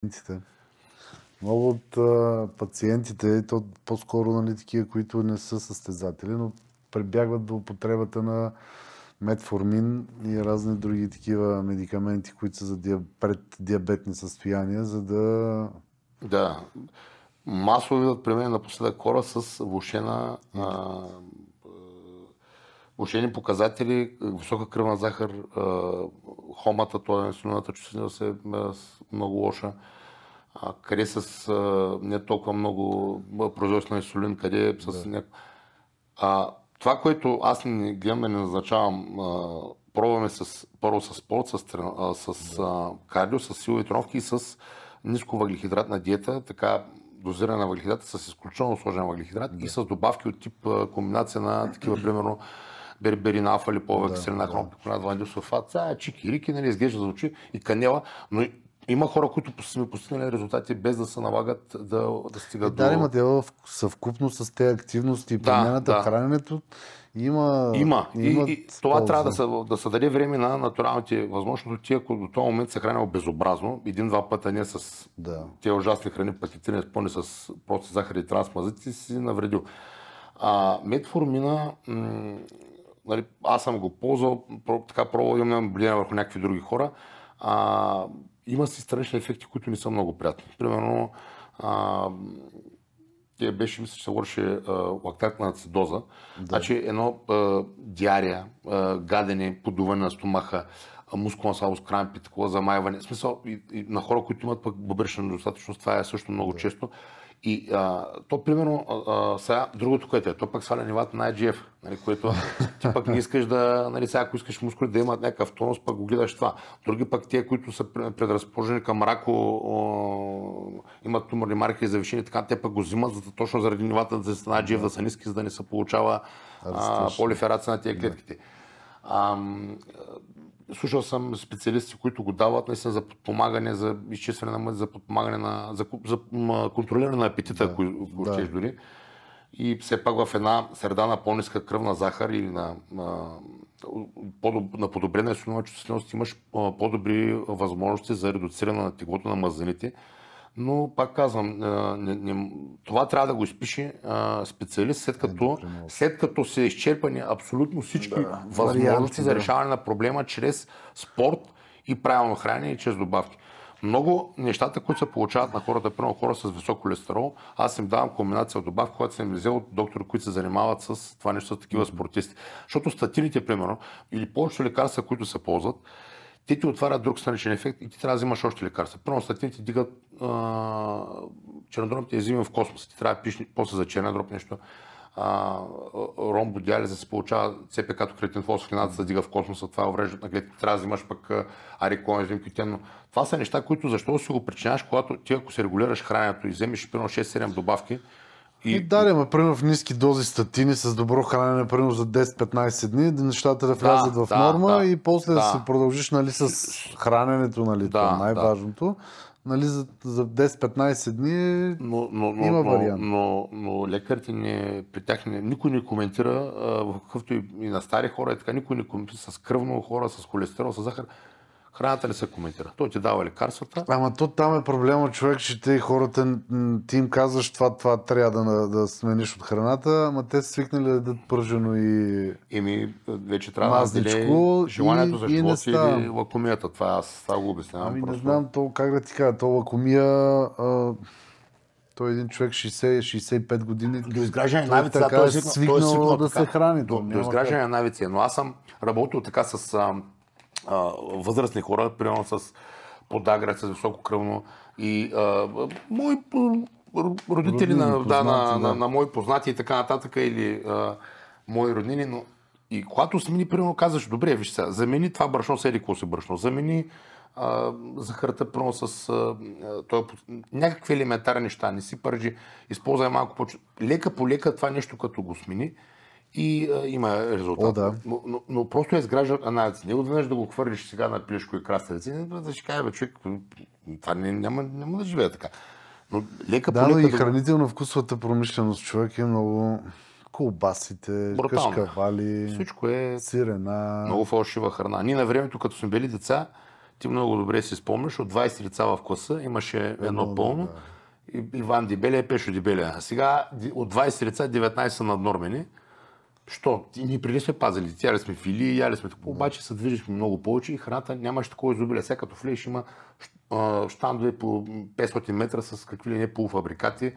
пациентите. Много от а, пациентите, то по-скоро нали, такива, които не са състезатели, но прибягват до употребата на метформин и разни други такива медикаменти, които са за диаб... пред диабетни състояния, за да... Да. Масово видят при мен напоследък хора с влушена а, влушени показатели, висока кръвна захар, а, хомата, т.е. инсулината чувствителност е много лоша. А, къде с а, не толкова много производство на инсулин, къде е с да. някакво... А, това, което аз не гледам, не назначавам, а, пробваме с, първо с спорт, с, а, с а, кардио, с силови тренировки и с ниско въглехидратна диета, така дозиране на въглехидрата с изключително сложен въглехидрат да. и с добавки от тип комбинация на такива, примерно, берберина, или повече да, киселина, да. хромпиконат, вандисулфат, това е чики, рики, нали, изглежда звучи и канела, но има хора, които са постигнали резултати без да се налагат да, да стигат да, до... Да, има дела в съвкупност с тези активности и промяната да, в храненето. Има, има. И, и това трябва да се, да се даде време на натуралните възможности. Тия, които до този момент се хранят безобразно, един-два пъти не с да. тези ужасни храни, пакетирани спълни с просто захар и трансмазици, си навредил. А, метформина, м- нали, аз съм го ползвал, така пробвал, имам наблюдение върху някакви други хора. А, има си странични ефекти, които не са много приятни. Примерно, а, тя беше, мисля, че се говореше лактатна ацидоза. Да. Значи едно а, диария, а, гадене, подуване на стомаха, мускулна слабост, крампи, такова замайване. В смисъл, и, и на хора, които имат пък бъбречна недостатъчност, това е също много да. често. И а, то, примерно, а, сега, другото, което е, то пък сваля нивата на IGF, нали, което ти пък не искаш да, нали, сега, ако искаш мускули да имат някакъв тонус, пък го гледаш това. Други пък тия, които са предразположени към рако, о, имат туморни марки и завишени, така те пък го взимат, за, точно заради нивата на IGF да са ниски, за да не се получава а, полиферация на тия клетките. А, слушал съм специалисти, които го дават наистина за подпомагане, за изчистване на мъж, за подпомагане на, за, за контролиране на апетита, да, ако го да. дори. И все пак в една среда на по-ниска кръвна захар или на, на, на подобрена инсулинова чувствителност имаш по-добри възможности за редуциране на теглото на мазаните но пак казвам, не, не, това трябва да го изпише специалист, след като, след като се изчерпани абсолютно всички да, възможности за решаване на проблема чрез спорт и правилно хранене и чрез добавки. Много нещата, които се получават на хората, примерно хора с висок холестерол, аз им давам комбинация от добавки, която съм взел от доктори, които се занимават с това нещо, с такива спортисти. Защото статините, примерно, или повечето лекарства, които се ползват, те ти отварят друг страничен ефект и ти трябва да взимаш още лекарства. Първо статините дигат чернодробните езими в космоса. Ти трябва да пишеш после за черен дроб нещо. А, ромбодиализа се получава ЦП като кретин фосфината се дига в космоса, това е увреждат на клетките, трябва да взимаш пък арикон, езим, но това са неща, които защо си го причиняваш, когато ти ако се регулираш храненето и вземеш примерно 6-7 добавки, и, и да, ама примерно в ниски дози статини с добро хранене, примерно за 10-15 дни, нещата да влязат да, в норма да, и после да, да се продължиш нали, с храненето, нали, да, най-важното. Нали, за, за 10-15 дни но, но, но, има вариант. Но, но, но лекарите не, при тях не, никой не коментира, а, в какъвто и, и на стари хора, и така, никой не коментира с кръвно хора, с холестерол, с захар храната не се коментира. Той ти дава лекарствата. Ама то там е проблема, човек, че те хората, ти им казваш това, това трябва да, да смениш от храната, ама те са свикнали да дадат пържено и Еми, вече трябва да даде желанието за живот или лакомията. Това аз това го обяснявам. Ами просто. не знам то, как да ти кажа, то лакомия а, той е един човек 60-65 години. До изграждане на навици, така, той е свикнал, той е свикнал да така, се храни. До, до изграждане на навици. Но аз съм работил така с а, възрастни хора, примерно с подагра, с високо кръвно. И а, мои родители на, познати, да, на, да. На, на, мои познати и така нататък или а, мои роднини, но и когато смени, примерно казваш, добре, виж сега, замени това брашно с еди какво си брашно, замени а, захарта примерно с а, той, някакви елементарни неща, не си пържи, използвай малко по лека по лека това нещо като го смени, и а, има резултат. О, да. но, но, но, просто изгражда анализи. Не отведнъж да го хвърлиш сега на плешко и краставици, да ще кажа, човек, това не, няма, няма да живее така. Но лека да, по лека... Да, и хранително-вкусовата промишленост човек е много колбасите, кашкавали, Всичко е сирена. Много фалшива храна. Ние на времето, като сме били деца, ти много добре си спомняш, от 20 лица в класа имаше едно, едно пълно. Да. И Иван Дибелия и Пешо Дибелия. А сега от 20 лица 19 са наднормени. Що? Ние преди сме пазили, тяли сме фили, яли сме такова, обаче се движихме много повече и храната нямаше такова изобилие. Сега като влезеш има щандове по 500 метра с какви ли не полуфабрикати.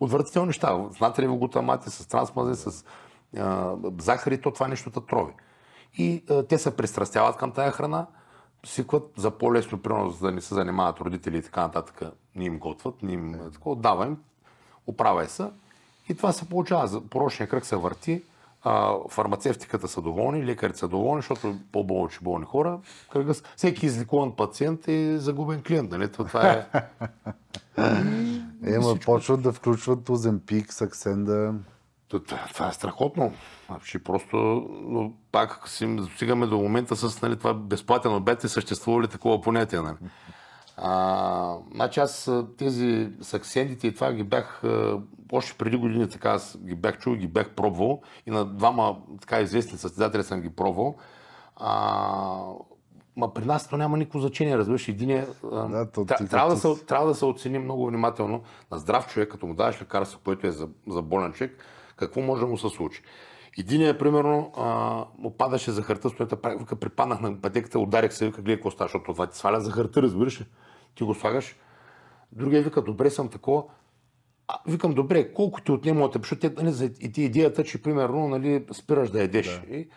Отвратителни неща. Знаете ли глутамати, с трансмазе, с а, захари, то това нещо трови. И а, те се пристрастяват към тая храна, сикват за по-лесно, примерно, за да не се занимават родители и така нататък, не им готват, не им такова, дава им, оправяй се. И това се получава. Порочният кръг се върти а, фармацевтиката са доволни, лекарите са доволни, защото по-болни, болни хора. Кръга, всеки излекуван пациент е загубен клиент. Нали? Това е... Ема, почват да включват Оземпик, Саксенда. Това, това е страхотно. Значи просто, но пак си достигаме до момента с нали, това безплатен обед и съществува ли такова понятие. Нали? А, значи аз тези саксендите и това ги бях още преди години така аз ги бях чул, ги бях пробвал и на двама така известни състезатели съм ги пробвал. А, Ма при нас то няма никакво значение, разбираш. Един е, да, то, трябва, трябва, да се, трябва да се оцени много внимателно на здрав човек, като му даваш лекарство, което е за, за болен човек, какво може да му се случи. Един е, примерно, а, му падаше захарта, стоята, вика, припаднах на пътеката, ударих се, вика, гледай какво става, защото това ти сваля захарта, разбираш Ти го слагаш. Другия вика, добре съм такова, а, викам, добре, колко ти отнема от теб, защото нали, за и ти идеята, че примерно нали, спираш да едеш. Да. И,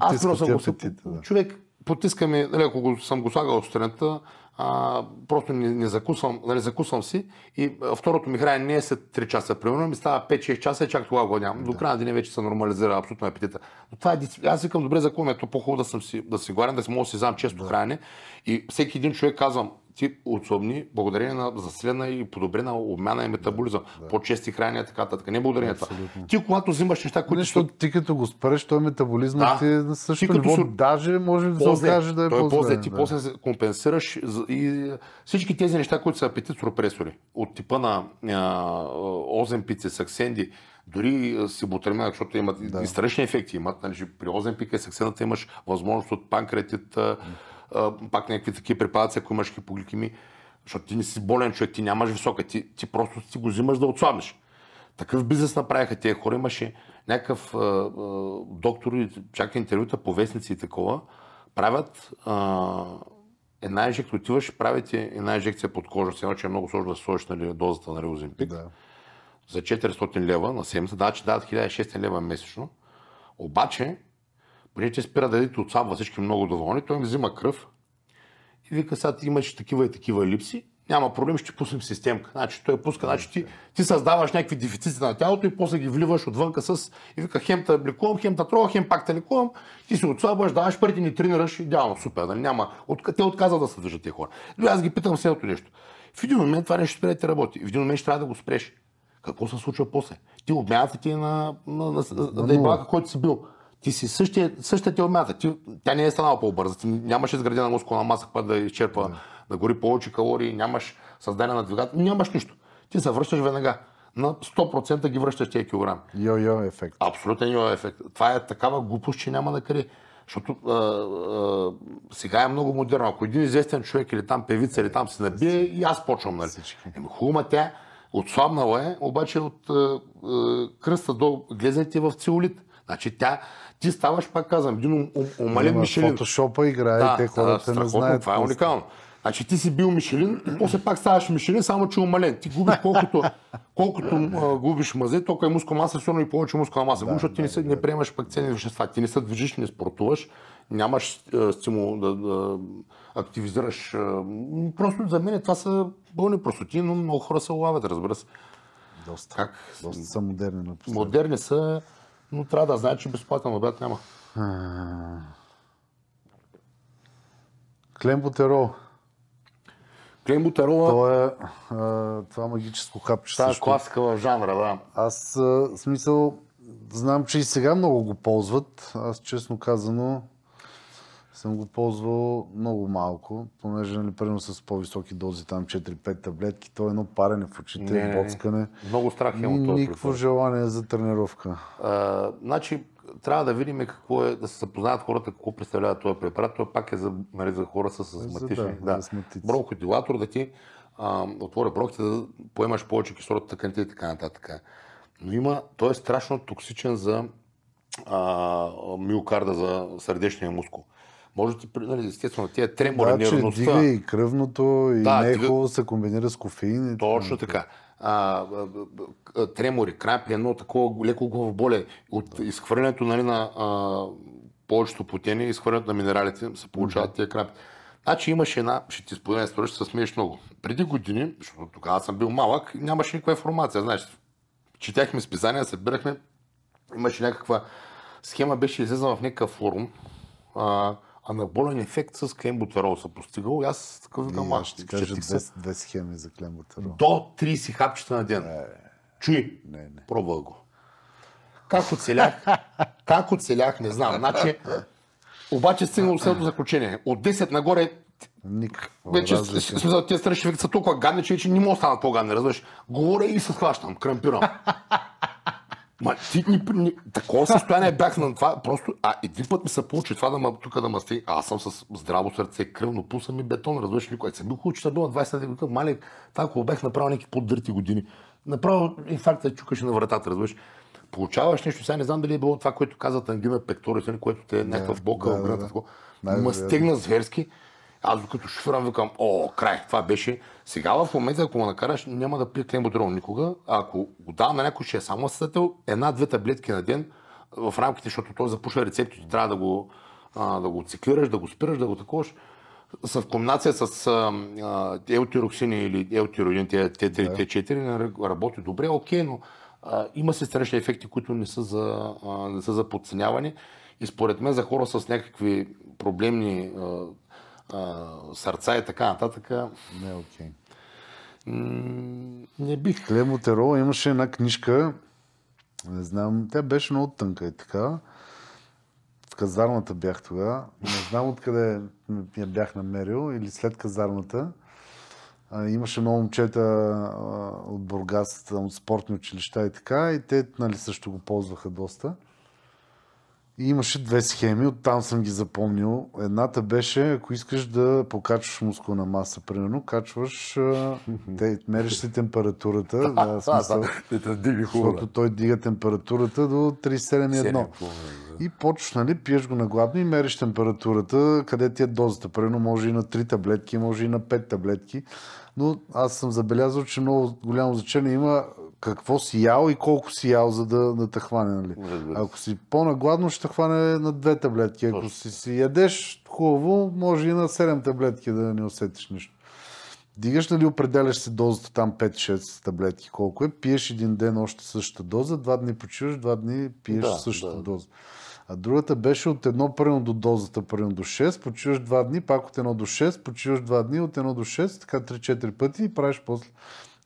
аз съм го да. човек, потиска ми, нали, ако го, съм го слагал от сутринта, а, просто не, не закусвам, нали, закусвам си и а, второто ми хранене не е след 3 часа, примерно, ми става 5-6 часа и чак тогава го нямам. Да. До края на деня вече се нормализира абсолютно апетита. Но това е, аз викам, добре, за какво е то по-хубаво да съм си, да си говорен, да си мога да си знам често да. хранене. И всеки един човек казвам, ти отслабни благодарение на засилена и подобрена обмяна и метаболизъм. Да, По-чести хранения, така, така. Не благодарение това. Ти, когато взимаш неща, които. Нещо, ти като го спреш, той метаболизъм да. ти е на същото ти ниво, даже може да се окаже да е по зле Ти да. после компенсираш и всички тези неща, които са апетит супресори, от типа на оземпици, саксенди, дори сиботермина, защото имат да. и страшни ефекти. Имат, нали, при оземпика и саксената имаш възможност от панкреатит, пак някакви такива препарации, ако имаш хипогликеми, защото ти не си болен човек, ти нямаш висока, ти, ти просто си го взимаш да отслабнеш. Такъв бизнес направиха тези хора. Имаше някакъв а, а, доктор, чака интервюта по вестници и такова, правят а, една инжекция, отиваш, правите една инжекция под кожа, сега, че е много сложно да сложиш нали, дозата на Реозимпик. Да. За 400 лева на седмица, да, че дават 1600 лева месечно. Обаче, че спира да дадете отслабва всички много доволни, той ми взима кръв и вика, сега ти имаш такива и такива липси, няма проблем, ще пуснем системка. Значи той пуска, значи ти, ти създаваш някакви дефицити на тялото и после ги вливаш отвънка с и вика хем те лекувам, хем те трога, хем пак те лекувам, ти се отслабваш, даваш парите, ни тренираш, идеално, супер, нали? няма. От, те отказват да се движат тези хора. Но аз ги питам следното нещо. В един момент това нещо спре да работи. В един момент ще трябва да го спреш. Какво се случва после? Ти обмяната ти е на, на, на, на, на, на който си бил ти си същия, същата ти обмята. Ти, тя не е станала по-бърза. Ти нямаш изградена мускулна маса, която да изчерпва, да, да гори повече калории, нямаш създание на двигател, нямаш нищо. Ти се връщаш веднага. На 100% ги връщаш тези килограми. Йо-йо ефект. Абсолютен йо ефект. Това е такава глупост, че няма на къде. Защото а, а, сега е много модерно. Ако един известен човек или там певица или там се набие, и аз почвам. Нали? Еми, хубава тя отслабнала е, обаче от а, а, кръста до глезете в целулит. Значи тя ти ставаш, пак казвам, един умален Мишелин. Фотошопа играе да, те хората да, не знаят. Това е уникално. Значи ти си бил Мишелин, и после пак ставаш Мишелин, само че умален. Ти губиш колкото, колкото а, губиш мазе, толкова е мускул маса, сигурно и повече мускулна маса. Да, губиш, защото ти не, се, не приемаш пак ценни вещества. Ти не се движиш, не спортуваш, нямаш а, стимул да, да активизираш. А, просто за мен това са бълни простоти, но много хора се улавят, разбира се. Доста. Как? Доста са модерни. Модерни са но трябва да знае, че безплатен обяд няма. Клембутерол. Клембутерол. То е а, това магическо хапче. Това е класика в жанра, да. Аз, а, смисъл, знам, че и сега много го ползват. Аз, честно казано, съм го ползвал много малко, понеже нали, примерно с по-високи дози, там 4-5 таблетки, то е едно парене в очите, не, боцкане. Много страх от това. Никакво желание за тренировка. А, значи, трябва да видим какво е, да се запознаят хората какво представлява този препарат. Той пак е за, нали, за хора с астматични. Да, да. Бронходилатор да ти а, отворя бронхите да поемаш повече кислород тъканите и така нататък. Но има, той е страшно токсичен за а, миокарда, за сърдечния мускул. Може да нали, естествено, тия тремори, да, нервността... дига и кръвното, и да, не е хубаво се комбинира с кофеин. И Точно така. А, тремори, крапи, едно такова леко главоболие. От да. изхвърлянето нали, на а, повечето потени, изхвърлянето на минералите се получават да. тия крапи. Значи имаше една, ще ти споделя история, ще се смееш много. Преди години, защото тогава съм бил малък, нямаше никаква информация. Знаеш, четяхме списания, събирахме, имаше някаква схема, беше излезла в някакъв форум, а, анаболен ефект с клембутерол се постигал. И аз такъв викам, аз ще кажа две, две схеми за клембутерол. До 30 хапчета на ден. Не, Чуй, не, не. пробвай го. Как оцелях? как оцелях, не знам. Значи, обаче стигнал следното заключение. От 10 нагоре Никакво. Вече смисъл, тези страшни са толкова гадни, че вече не мога да станат по-гадни, разбираш. Говоря и се схващам, крампирам. Ма, ти ни, ни, такова състояние бях на това. Просто, а един път ми се получи това да ма, тук да масти. Аз съм с здраво сърце, кръвно, пуса ми бетон, разбираш ли, който съм бил хубаво, че била 20 години, малек, това, ако бях направил някакви по-дърти години. Направо инфаркта чукаше на вратата, разбираш. Получаваш нещо, сега не знам дали е било това, което казват ангина пекторис, нали, което те е някаква болка да, да, да. Ма стегна зверски. Аз докато шофирам, викам, о, край, това беше. Сега в момента, ако му накараш, няма да пие клембутерол никога. А ако го давам на някой, ще е само състател, една-две таблетки на ден в рамките, защото той запуша рецептите, трябва да го, а, да го циклираш, да го спираш, да го таковаш. С в комбинация с елтироксини или елтироидин, Т3, Т4 работи добре, окей, но а, има се странични ефекти, които не са за, а, не са за подценяване. И според мен за хора с някакви проблемни а, а, сърца и така нататък. Не е окей. не бих. Клемотерол имаше една книжка, не знам, тя беше много тънка и така. В казармата бях тогава. Не знам откъде я бях намерил или след казармата. А, имаше много момчета а, от Бургас, от спортни училища и така. И те нали, също го ползваха доста. И имаше две схеми, оттам съм ги запомнил. Едната беше, ако искаш да покачваш мускулна маса, примерно, качваш, те, мериш си температурата, да, смисъл, защото той дига температурата до 37,1. И почваш, нали, пиеш го на гладно и мериш температурата, къде ти е дозата. Примерно може и на 3 таблетки, може и на 5 таблетки. Но аз съм забелязал, че много голямо значение има какво си ял и колко си ял, за да, да те хване. Нали? Ако си по-нагладно, ще хване на две таблетки. Ако си, си ядеш хубаво, може и на 7 таблетки да не усетиш нищо. Дигаш, нали, определяш си дозата там 5-6 таблетки, колко е, пиеш един ден още същата доза, два дни почиваш, два дни пиеш да, същата да. доза. А другата беше от едно първо до дозата, първо до 6, почиваш два дни, пак от едно до 6, почиваш два дни, от едно до 6, така 3-4 пъти и правиш после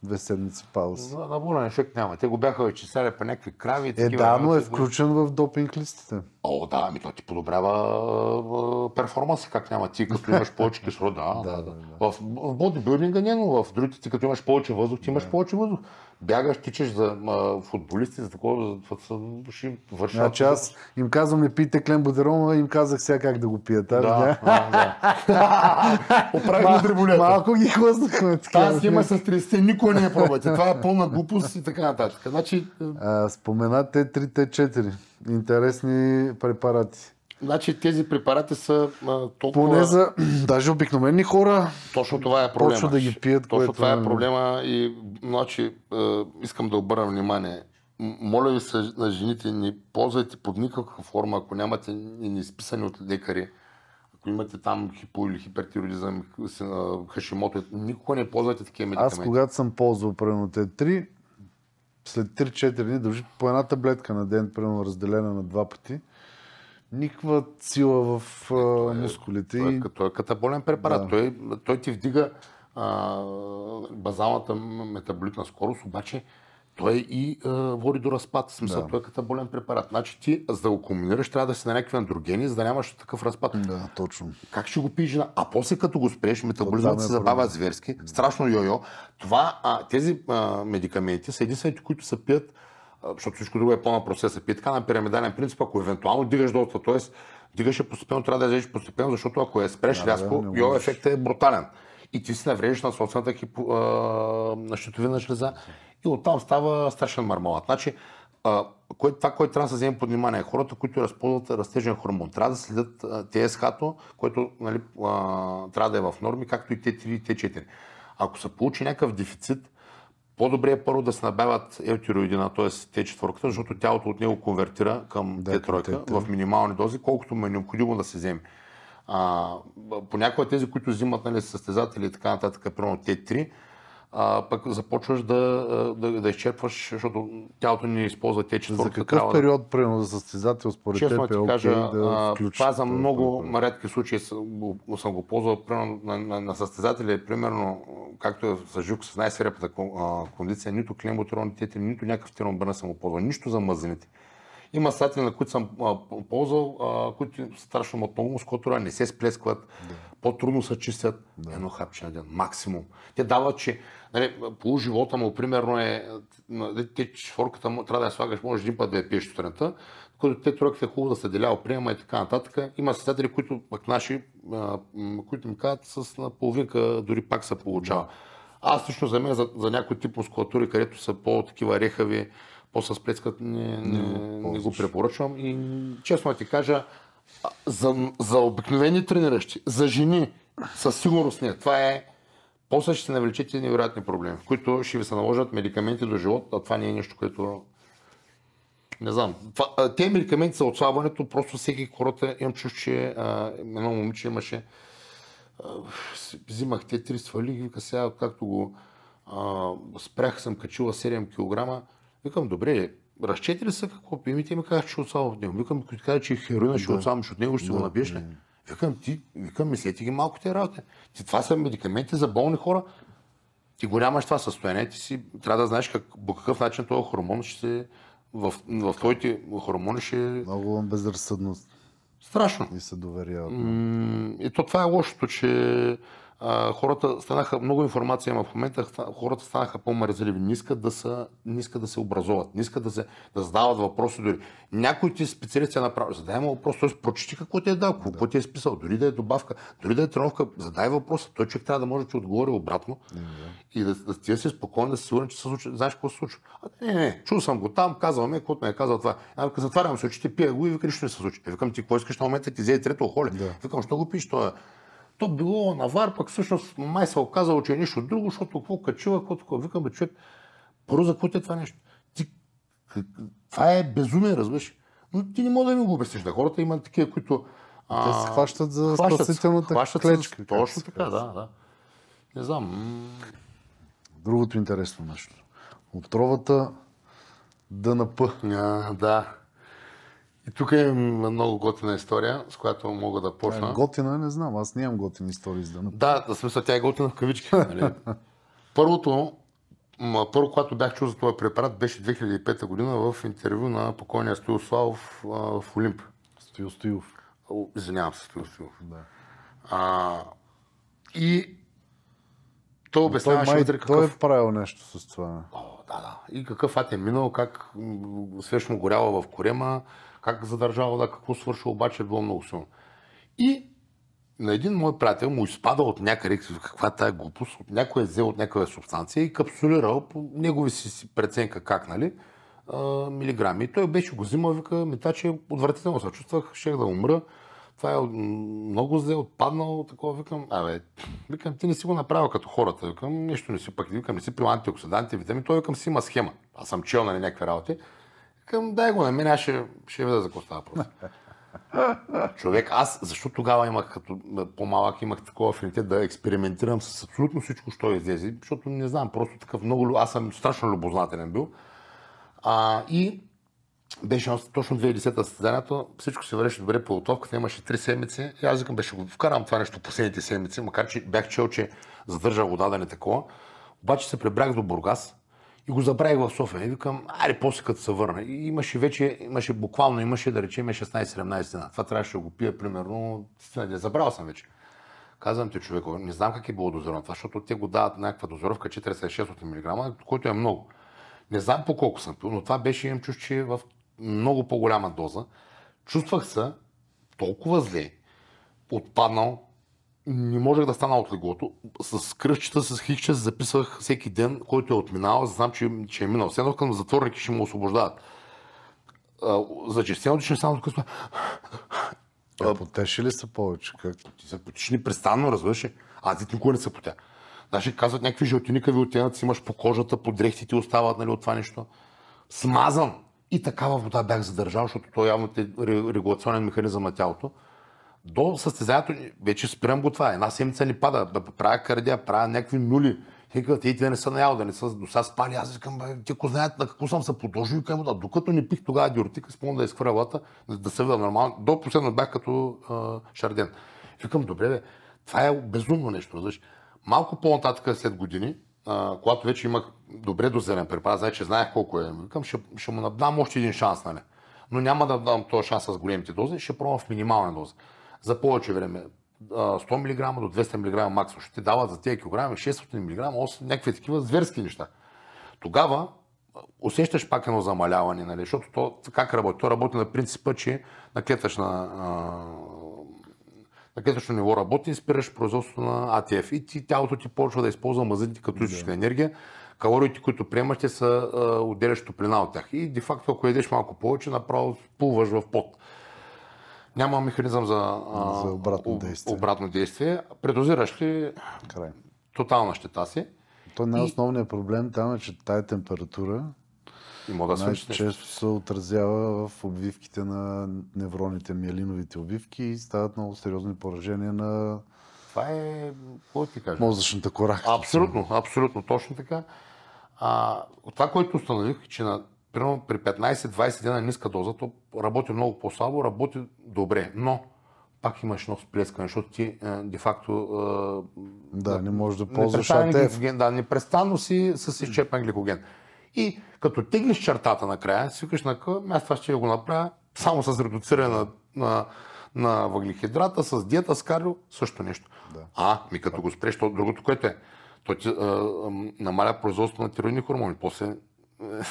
две седмици пауза. На, на болен ефект няма. Те го бяха изчисляли по някакви крави. Е, да, но е включен в допинг листите. О, да, ми то ти подобрява перформанса, как няма ти, като имаш повече кислород. Да, да, да. В, в бодибилдинга не, но в другите ти, като имаш повече въздух, ти имаш повече въздух бягаш, тичаш за а, футболисти, за такова, за души вършат. Значи аз им казвам не пийте клембодерол, им казах сега как да го пият. Да, да, да. Оправихме дреболета. Малко ги хлъзнахме. Тази схема с 30 никой не е пробвайте. Това е пълна глупост и така нататък. Значи... А, спомена Т3, Т4. Интересни препарати. Значи тези препарати са а, толкова... Поне за даже обикновени хора. Точно това е проблема. Точно да ги пият. Точно което... това е проблема и значи, а, искам да обърна внимание. Моля ви се на жените, не ползвайте под никаква форма, ако нямате не изписани от лекари, ако имате там хипо или хипертиродизъм, хашимото, никога не ползвайте такива медикаменти. Аз когато съм ползвал примерно те три, след 3-4 дни дължи по една таблетка на ден, примерно разделена на два пъти, никаква сила в а, е, мускулите. Той, е, той е катаболен препарат. Да. Той, той ти вдига а, базалната метаболитна скорост, обаче той и а, води до разпад. В смисъл, да. той е катаболен препарат. Значи ти, за да го комбинираш, трябва да си на някакви андрогени, за да нямаш такъв разпад. Да, точно. Как ще го пиеш жена? А после като го спреш, метаболизмът се забавя зверски, страшно йо-йо. Това, а, тези а, медикаменти са единствените, които се пият защото всичко друго е по-на процеса. Пи така на пирамидален принцип, ако евентуално дигаш доста, т.е. дигаш постепенно, трябва да излезеш постепенно, защото ако е спреш да, рязко, да, йо ефектът е брутален. И ти си навреждаш на собствената хипо, а, на щитовина жлеза и оттам става страшен мармалат. Значи, а, кое, това, което трябва да се вземе под внимание, хората, които разползват растежен хормон, трябва да следят ТСХ-то, което нали, а, трябва да е в норми, както и Т3 и Т4. Ако се получи някакъв дефицит, по-добре е първо да се набавят елтироидина, т.е. Т4, защото тялото от него конвертира към да, Т3 в минимални дози, колкото му е необходимо да се вземе. А, понякога тези, които взимат нали, състезатели и така нататък, примерно Т3, а, пък започваш да, да, да изчерпваш, защото тялото ни използва те четвъртка. За какъв трябва, период, примерно, за състезател, според теб е окей кажа, да включиш? Това за много редки случаи съм, го ползвал примерно, на, на, на състезатели, примерно, както е с Жук с най-свирепата кондиция, нито клемботерон, нито някакъв тиромбърна съм го ползвал, нищо за мазените. Има статии, на които съм а, ползвал, а, които страшно много мускулатура, не се сплескват, да. По-трудно се чистят. Да. Едно хапче на ден, максимум. Те дават, че нали, полуживота му, примерно е, нали, те четворката му трябва да я слагаш, може един път да я пиеш сутринта, докато те тройката е хубаво да се деля приема и така нататък. Има състезатели, които пък наши, а, които ми казват с на половинка дори пак се получава. Да. Аз лично за мен, за, за някои тип мускулатури, където са по-такива рехави, по-с не, не, не, не го препоръчвам. И честно ти кажа, за, за обикновени трениращи, за жени, със сигурност не. Това е после ще се навлечете невероятни проблеми, които ще ви се наложат медикаменти до живот, а това не е нещо, което не знам. Това, те медикаменти за отслабването, просто всеки хората имам чуш, че едно момиче имаше а, взимах те три свали, вика сега, както го а, спрях, съм качила 7 кг, Викам, добре, разчети ли са какво пием? те ми казаха, че отслабвам от него. Викам, като кажа, че хероина ще да. отслабваш от него, ще да. го набиеш ли? Викам, ти, викам, мислете ги малко те работи. Ти, това са медикаменти за болни хора. Ти го нямаш това състояние, ти си трябва да знаеш как, по какъв начин този хормон ще се... В, в твоите хормони ще... Много безразсъдност. Страшно. И се доверяват. и то това е лошото, че а, хората станаха, много информация има в момента, хората станаха по-мързеливи, не искат да, са, не искат да се образоват, не искат да, се, да задават въпроси дори. Някой ти специалист е направил, задай му въпрос, т.е. прочети какво ти е дал, какво да. ти е списал, дори да е добавка, дори да е тренировка, задай въпроса, той човек трябва да може да ти отговори обратно да. и да, да ти си спокоен, да си сигурен, че се случва, знаеш какво се случва. А, не, не, чул съм го там, казвам ми, каквото ми е казал това. А, затварям се очите, пия го и вика, нищо не се случва. Е, викам ти, какво искаш на момента, ти взе трето холе. Да. Викам, що го пиш, това то било навар, пък всъщност май се оказало, че е нещо друго, защото какво качува, какво такова. Викам, бе, човек, първо за какво е това нещо? Ти, това е безумие, разбираш. Но ти не мога да ми го обясниш. Да, хората имат такива, които... А, Те се хващат за хващат, спасителната хващат клечка. точно така, да, да. Не знам. Другото интересно нещо. Отровата ДНП. А, да. И тук е много готина история, с която мога да почна. Е, готина не знам, аз нямам готини истории за да Да, в смисъл тя е готина в кавички. Нали? Първото, първо, когато бях чул за този препарат, беше 2005 година в интервю на покойния Стоил Славов в Олимп. Стоил Стоилов. Извинявам се, Стоил Стоилов. Да. А, и той обясняваше май, какъв... той е правил нещо с това. О, да, да. И какъв ад е минал, как свещно горяла в корема, как задържава да какво свършва, обаче е било много силно. И на един мой приятел му изпада от някъде, каква тая глупост, от някой е взел от някаква субстанция и капсулирал по негови си преценка как, нали, милиграми. И той беше го взимал, вика, ми това, че отвратително се чувствах, щех да умра. Това е много зле, отпаднал, такова, викам, абе, викам, ти не си го направил като хората, викам, нещо не си, пък викам, не си пил антиоксиданти, витамини, той викам си има схема. Аз съм чел на нали, някакви работи. Към дай го на мен, аз ще, ще видя за какво става просто. Човек, аз защо тогава имах, като по-малък, имах такова афинитет да експериментирам с абсолютно всичко, що излезе, защото не знам, просто такъв много, аз съм страшно любознателен бил. А, и беше точно 2010-та състезанието, всичко се върши добре, подготовката имаше 3 седмици и аз викам, беше го вкарам това нещо последните седмици, макар че бях чел, че задържа вода да не такова. Обаче се прибрах до Бургас, и го забравих в София. И викам, аре, после като се върна. И имаше вече, имаше буквално, имаше да речем 16-17 дена. Това трябваше да го пия примерно, забрал съм вече. Казвам ти, човек, не знам как е било дозировано това, защото те го дават някаква дозировка 46 мг, който е много. Не знам по колко съм пил, но това беше, имам чувство, че в много по-голяма доза. Чувствах се толкова зле, отпаднал, не можех да стана от леглото. С кръщата, с хикче записвах всеки ден, който е отминал, за знам, че, че е минал. Седнах към затворники, ще му освобождават. За честеното ще не стана докато а, потеши ли са повече? Как? Ти се потиш непрестанно, разбираш. Аз ти никога не се потя. Значи казват някакви жълтиникави оттенъци имаш по кожата, по дрехтите остават нали, от това нещо. Смазан. И такава вода бях задържал, защото то явно е регулационен механизъм на тялото. До състезанието вече спирам го това. Една седмица ни пада. Да правя кардия, правя някакви нули. Хикат, и те не са наял, да не са до сега спали. Аз викам, те ако знаят на какво съм се подложил, към да, докато не пих тогава диортика, спомням да изхвърля лата, да се видя нормално. До последно бях като а, шарден. Викам, добре, бе, това е безумно нещо. Знаеш. Малко по-нататък след години, а, когато вече имах добре дозиран препарат, значи знаех колко е. Викам, ще, ще му дам още един шанс, нали? Но няма да дам този шанс с големите дози, ще пробвам в минимална доза. За повече време. 100 мг до 200 мг максимум. Ще ти дават за тези килограми 600 мг, 8, някакви такива зверски неща. Тогава усещаш пак едно замаляване, нали? защото то как работи? То работи на принципа, че на клетъчна на клетъчно ниво работи спираш производството на АТФ. И ти, тялото ти почва да използва мазните като източник на енергия. Калориите, които приемаш, те са отделящ топлина от тях. И де-факто, ако едеш малко повече, направо пулваш в пот. Няма механизъм за, за обратно, действие. обратно действие. Предозираш ли Край. тотална щета си. То най-основният и... проблем там е, че тая температура да най-често се отразява в обвивките на невроните, миелиновите обвивки и стават много сериозни поражения на това е, какво ти кажа? Мозъчната кора. Абсолютно, абсолютно, точно така. А, това, което установих, че на примерно при 15-20 дена ниска доза, то работи много по-слабо, работи добре, но пак имаш едно сплескане, защото ти е, де-факто... Е, да, не можеш да ползваш АТФ. Да, непрестанно си с изчерпан гликоген. И като теглиш чертата накрая, си викаш на къ, аз това ще го направя само с редуциране на, на, на въглехидрата, с диета, с кардио, също нещо. Да. А, ми като го спреш, то другото, което е, то ти а, намаля производство на тироидни хормони. После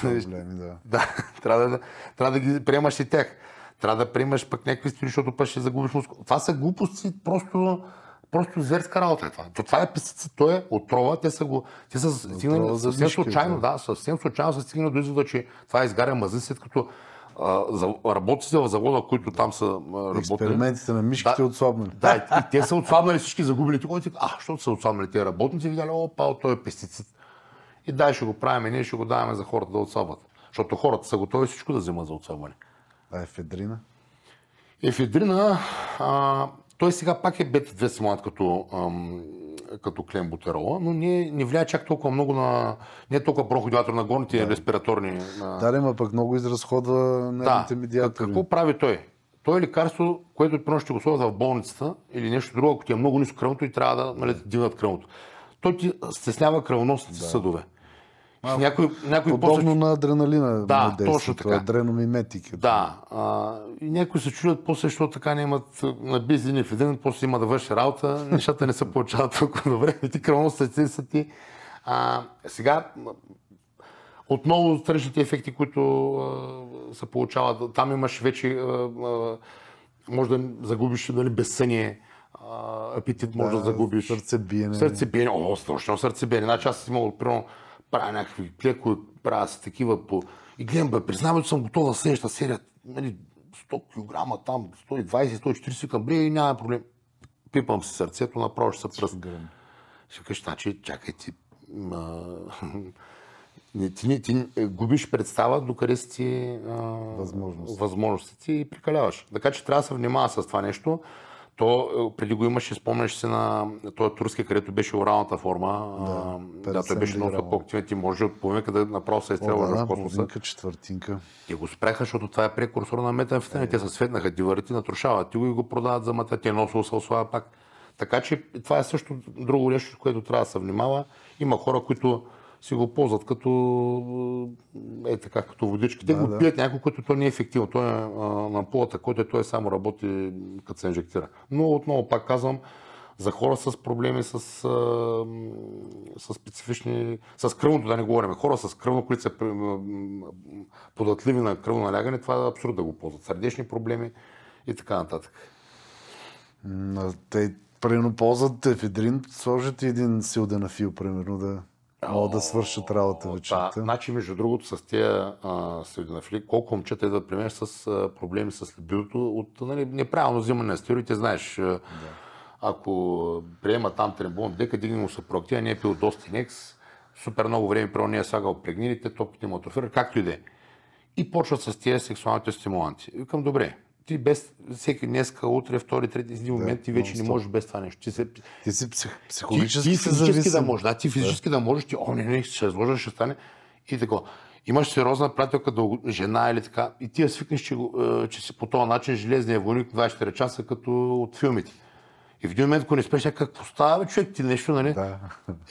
Проблеми, да. да, трябва да, трябва да ги приемаш и тях. Трябва да приемаш пък някакви стили, защото пък ще загубиш мускул. Това са глупости, просто, просто зверска работа е това. То, това е пестицид, то е отрова, те са го, те са стигнали съвсем случайно, да, съвсем случайно са стигнали до извода, че това изгаря мази, след като работите в завода, които там са работили. Експериментите на мишките да, отслабнали. Да, и те са отслабнали всички загубили. Който, а, защото са отслабнали тези работници, видяли, опа, той е пестицид. И дай ще го правим, ние ще го даваме за хората да отслабват. Защото хората са готови всичко да вземат за отслабване. А ефедрина? Ефедрина, а, той сега пак е бета-2 симулант като, ам, като клембутерола, но не, не влияе чак толкова много на... Не е толкова бронходилатор на горните да. респираторни... На... Да, пък много изразходва нервните да. медиатори. Какво прави той? Той е лекарство, което първо ще го сложат в болницата или нещо друго, ако ти е много ниско кръвното и трябва да нали, дигнат кръвното. Той ти стеснява кръвоносните да. съдове. А, някой, някой подобно после... на адреналина. Да, действа, точно така. Адреномиметика. Да. А, и някои се чудят после, защото така нямат на бизнес в един, после има да върши работа, нещата не се получават толкова добре, ти кръвоносците са ти. А, сега, отново страничните ефекти, които а, се получават, там имаш вече, а, а, може да загубиш нали, безсъние, апетит може да, да загубиш. Сърцебиене. Сърцебиене, о, страшно сърцебиене. Значи аз съм имал, примерно, правя някакви клекове, правя с такива по... И гледам, бе, признавам, че съм готов да следващата серия, нали, 100 кг там, 120-140, викам, бре, и няма проблем. Пипам си сърцето, направо ще се пръст. Ще кажеш, значи, чакай ти, а... ти, ти, ти губиш представа докъде си ти Възможност. възможностите и прикаляваш. Така че трябва да се внимава с това нещо. То е, преди го имаше, спомняш се на този турски, където беше оралната форма. Да, да той беше много по-активен. Ти може от половинка да направо се изстрелваш да, в космоса. Половинка, четвъртинка. Те го спряха, защото това е прекурсор на метамфетамин. Е. Те се светнаха, диварите натрушават. Ти го и го продават за мата, те носо се ослава пак. Така че това е също друго нещо, което трябва да се внимава. Има хора, които си го ползват като, е така, като водички. Те да, го да. пият някой, който то не е ефективно. Той е на полата, който е, той само работи като се инжектира. Но отново пак казвам, за хора с проблеми с, с специфични, с кръвното, да не говорим, хора с кръвно, които са податливи на кръвно налягане, това е абсурд да го ползват. Сърдечни проблеми и така нататък. Те, примерно, ползват ефедрин, сложат един силденафил, примерно, да могат да свършат работа вечерта. Да, значи, между другото, с тези силденафили, колко момчета идват при мен с а, проблеми с либидото от нали, неправилно взимане на стероиди, знаеш, да ако приема там трембон, дека дигне му се проактива, не е пил Достинекс, супер много време право не е слагал прегнилите, топите му атрофира, както и да е. И почват с тези сексуалните стимуланти. Викам, добре, ти без всеки днеска, утре, втори, трети, един момент ти вече не можеш без това нещо. Ти, се, ти си псих, психологически ти, ти физически да можеш, да, ти физически да, да можеш, ти, о, не, не, ще изложа, ще стане. И така. Имаш сериозна приятелка, жена или така, и ти я свикнеш, че, е, че си по този начин железния войник 24 часа, като от филмите. И в един момент, ако не спеш, какво става, човек, ти нещо, нали? Да.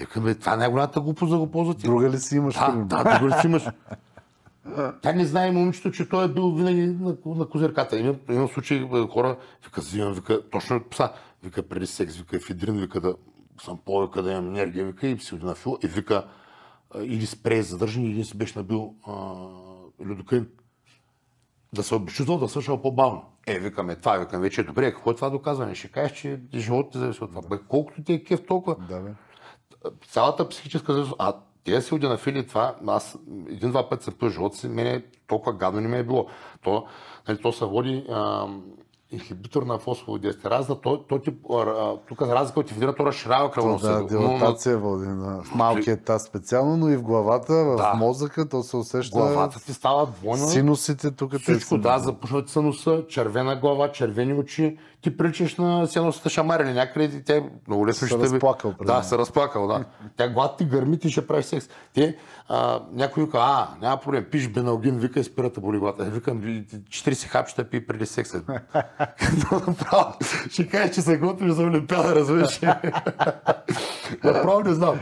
Екаме, това е най-голямата глупост да го ползвате. Друга ли си имаш? Да, да, друга ли си имаш. Тя не знае момичето, че той е бил винаги на, на козирката. Има, има случаи хора, вика, взимам, вика, точно пса, вика преди секс, вика ефедрин, вика да съм по-вика да имам енергия, вика и псилдинафил, и вика или спрей задържани, или си беше набил людокаин да се обчувствал да свършва по-бавно. Е, викаме това, викаме вече е добре. Какво е това доказване? Ще кажеш, че животът ти зависи от това. Бе, колкото ти е кеф, толкова. Да, бе. Цялата психическа зависимост. А тези силденафили, това, аз един-два пъти съм пил живота си, мене толкова гадно не ми е било. То, нали, то се води а, инхибитор на фосфодиестераза, то, то тип, тук за разлика от ефедрина, то разширява кръвността. Да, дилатация но, води на, в малкия таз специално, но и в главата, в да. мозъка, то се усеща. Главата ти става двойно. Синусите тук. Всичко, да, започват са носа, червена глава, червени очи. Ти приличаш на сеносата шамар или някъде и те много лесно ще разплакал. Да, се разплакал, да. Тя глад ти гърми, ти ще правиш секс. Те, а, някой вика, а, няма проблем, пиш беналгин, вика и спирата боли главата. Викам, 40 хапчета пи преди секса. Направо, ще кажеш, че се готвиш за Олимпиада, разбираш. Направо не знам.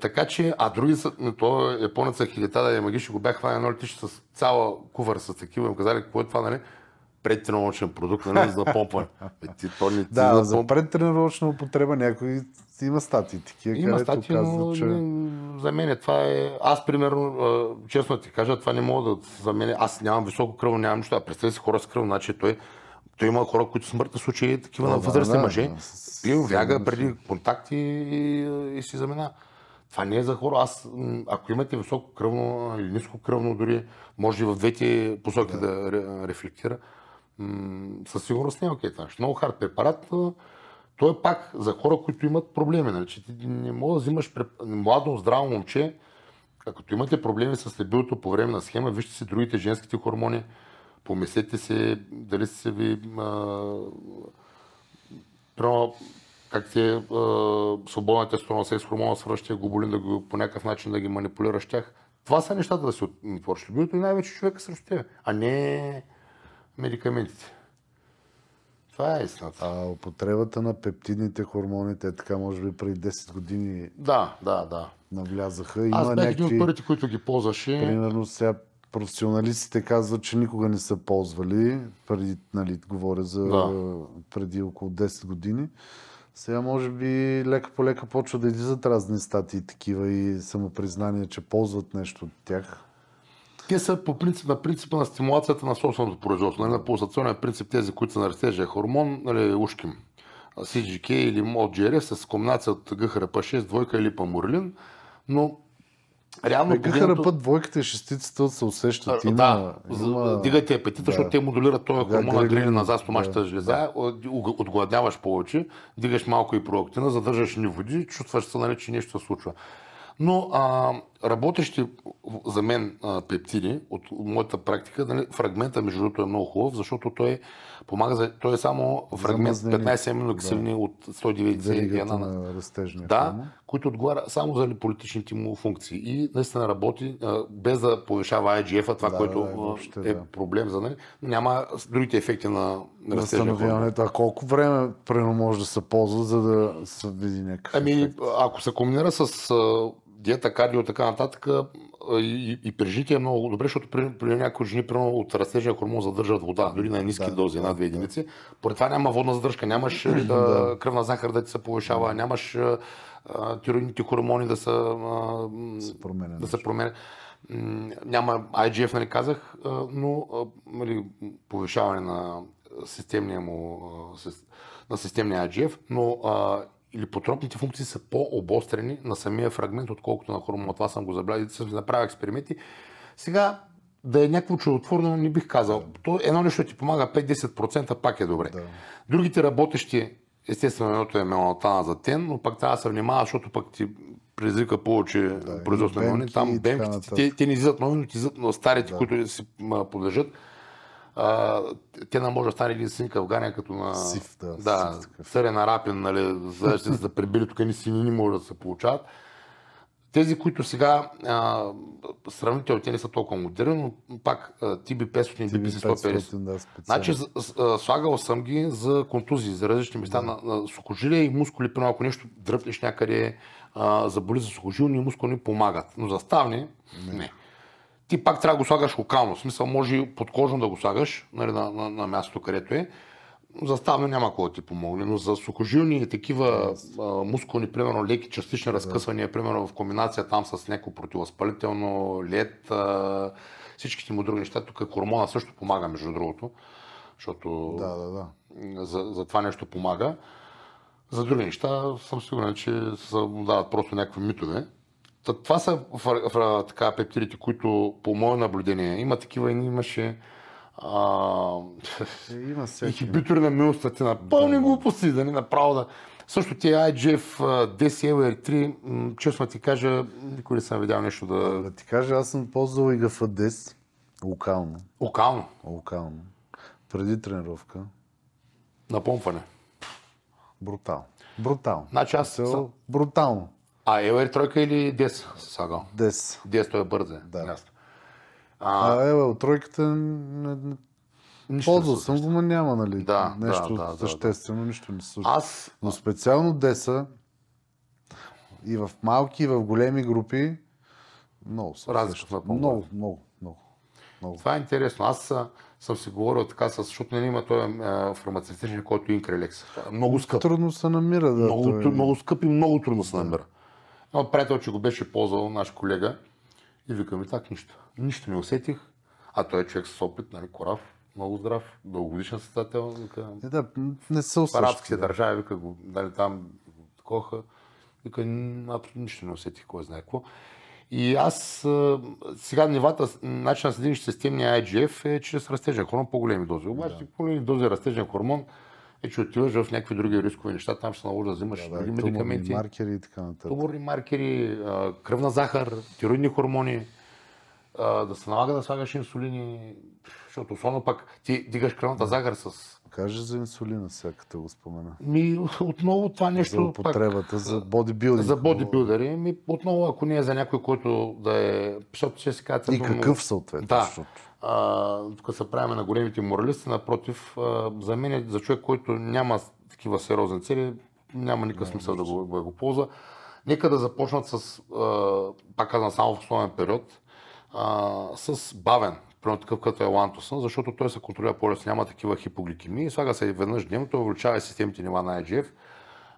Така че, а други са, то японеца хилита да е магичи, го бях хванал едно летище с цяла кувър с такива, им казали, какво е това, нали? Предтренировъчен продукт, нали, за помпане. Ти, то не, да, за, за предтренировъчна употреба някои има статии такива, Има статии, казва, но че... за мен това е... Аз, примерно, честно ти кажа, това не мога да... За мен, аз нямам високо кръвно, нямам нищо. А представи си хора с кръвно, значи той той има хора, които смъртни случаи, такива на възрастни да, мъже. Да, и вяга преди контакти и, и си замина. Това не е за хора. Аз, ако имате високо кръвно или ниско кръвно, дори може и в двете посоки да, да рефлектира, със сигурност не е окей това. Много хард препарат, той е пак за хора, които имат проблеми. Нали? Ти не мога да взимаш младо, здраво момче, ако имате проблеми с лебилото по време на схема, вижте си другите женските хормони, помислете се дали се ви а, как ти е свободната страна секс хормона свръща глобулин, да го по някакъв начин да ги манипулираш тях. Това са нещата да се отвориш лебилото и най-вече човека срещу тебе, а не медикаментите. Това е истината. А употребата на пептидните хормони, те така може би преди 10 години да, да, да. навлязаха. Има Аз бях някакви... един от първите, които ги ползваше. Примерно сега професионалистите казват, че никога не са ползвали, преди, нали, говоря за да. преди около 10 години. Сега може би лека по лека почва да излизат разни статии такива и самопризнания, че ползват нещо от тях. Те са по принцип, на принципа на стимулацията на собственото производство. Нали, на пулсационен принцип тези, които са на растежия хормон, нали, ушким. CGK или MOGRF с комбинация от ГХРП6, двойка или памурилин, но Реално ГХРП погледнато... двойката и шестицата се усещат. Има, да, има... дигате апетита, да. защото те модулират този хормон да, грили назад стомашната да, жлеза, да. отгладняваш повече, дигаш малко и проактина, задържаш ни води, чувстваш се, нали, че нещо се случва. Но а, работещи за мен а, пептиди от моята практика, нали, фрагмента между другото е много хубав, защото той помага за... Той е само фрагмент 15 аминоксилни да. от 191 на, на растежния Да, форма. които отговаря само за политичните му функции. И наистина работи а, без да повишава IGF-а, това, да, което да, въобще, е да. проблем за нали. Няма другите ефекти на, на растежния А колко време прено може да се ползва, за да се види някакъв Ами, ефект? ако се комбинира с диета, кардио и така нататък, и, и при жените е много добре, защото при, при някои жени примерно, от растежния хормон задържат вода, дори на ниски да, дози, една-две да, единици. Поради това няма водна задържка, нямаш да, кръвна захар да ти се повишава, нямаш тироидните хормони да са, се променят. Да се променят. Няма IGF, нали казах, но нали, повишаване на системния му, на системния IGF, но или потропните функции са по-обострени на самия фрагмент, отколкото на хормона. Това съм го забелязал, съм направил експерименти. Сега да е някакво чудотворно, не бих казал. То едно нещо ти помага 5-10%, пак е добре. Да. Другите работещи, естествено, едното е меланотана за тен, но пак трябва да се внимава, защото пък ти предизвика повече да, меланин. Там бемките, те, те не излизат нови, но ти излизат старите, да. които си подлежат а, те не може да стане един син Афгания като на Сив, да, да Сърен Арапин, нали, за, ще се прибили, тук ни сини не може да се получават. Тези, които сега а, сравнително те не са толкова модерни, но пак TB 500 и TB 150. Да, значи, слагал съм ги за контузии, за различни места да. на, на сухожилия и мускули, примерно ако нещо дръпнеш някъде, а, заболи за сухожилни мускули помагат. Но за ставни, не. не ти пак трябва да го слагаш локално. В смисъл, може подкожно да го слагаш нали, на, на, на мястото, където е. За ставане няма какво да ти помогне, но за сухожилни и такива а, мускулни, примерно леки частични разкъсвания, примерно в комбинация там с някакво противоспалително, лед, а, всичките му други неща, тук хормона също помага, между другото, защото да, да, да. За, за това нещо помага. За други неща съм сигурен, че се дават просто някакви митове. Това са в, в, така, пептидите, които по мое наблюдение има такива и имаше а, има инхибитори на миостатина. Пълни глупости, да не направо да... Също тия IGF, DCLR3, честно ти кажа, никой не съм видял нещо да... Да ти кажа, аз съм ползвал и GF10 локално. Локално? Локално. Преди тренировка. Напомпване. Брутално. Брутално. Значи аз... Брутално. А Елер тройка или Дес слагал? Дес. Дес, той е бързе. Да. Ясно. А, а Елер тройката не. Нищо Ползвал съм го, но няма, нали? Да, нещо да, да, съществено, да. нищо не се случва. Аз... Но специално Деса и в малки, и в големи групи много са. Различно Много, много, много, много. Това е интересно. Аз съм си говорил така, с, защото не има той фармацевтичен, който е Инкрелекс. Много скъп. Трудно се намира, да. Много, той... много скъп и много трудно се намира. Но приятел, че го беше ползвал наш колега и вика ми так нищо. Нищо не усетих, а той е човек с опит, нали, корав, много здрав, дългогодишен състезател. Вика, е, да, не се усеща. Парадски да. държави, вика го, дали там коха. Вика, нищо не усетих, кой знае какво. И аз сега нивата, начин на следим системния IGF е чрез растежен хормон по-големи дози. Обаче да. по-големи дози растежен хормон е, че отиваш в някакви други рискови неща, там ще се наложи да взимаш да, други да, медикаменти. маркери и така нататък. Туморни маркери, кръвна захар, тироидни хормони, да се налага да слагаш инсулини, защото особено пак ти дигаш кръвната захар с Кажи за инсулина сега, като го спомена. Ми, отново това нещо... За употребата, пак, за бодибилдинг. За бодибилдери. Ми, отново, ако не е за някой, който да е... Защото ще се казва... И какъв съответно? Да. А, тук се правим на големите моралисти, напротив, а, за мен, е за човек, който няма такива сериозни цели, няма никакъв смисъл да го, да го ползва. Нека да започнат с, а, пак казвам, само в основен период, а, с бавен примерно такъв като е лантоса, защото той се контролира по-лесно, няма такива хипогликемии, слага се веднъж дневно, той увеличава системите нива на IGF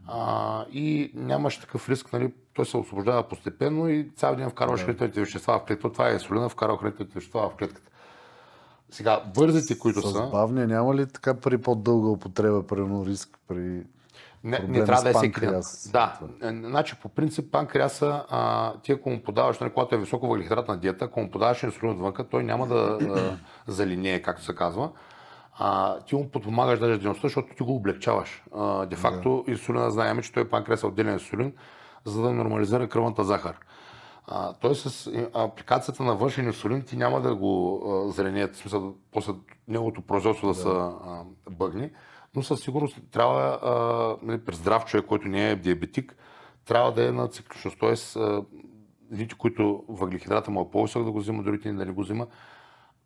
а, и нямаш такъв риск, нали, той се освобождава постепенно и цял ден вкарваш хранителните вещества в клетката. Това е инсулина, вкарва хранителните вещества в клетката. Сега, бързите, които С са... бавния няма ли така при по-дълга употреба, примерно риск при не, не трябва да е всеки ден. Да, значи по принцип панкреаса, а, ти ако му подаваш, нали, когато е високо въглехидратна диета, ако му подаваш инсулин отвънка, той няма да а, залинее, както се казва. А, ти му подпомагаш даже дейността, защото ти го облегчаваш. А, де факто да. инсулина знаем, че той панкреас е отделен инсулин, за да нормализира кръвната захар. А, той с апликацията на външен инсулин ти няма да го а, зеленеят, в смисъл после неговото производство да, да се бъгне но със сигурност трябва, а, нали, при здрав човек, който не е диабетик, трябва да е на цикличност. Тоест, едните, които въглехидрата му е по-висок да го взима, другите да не го взима.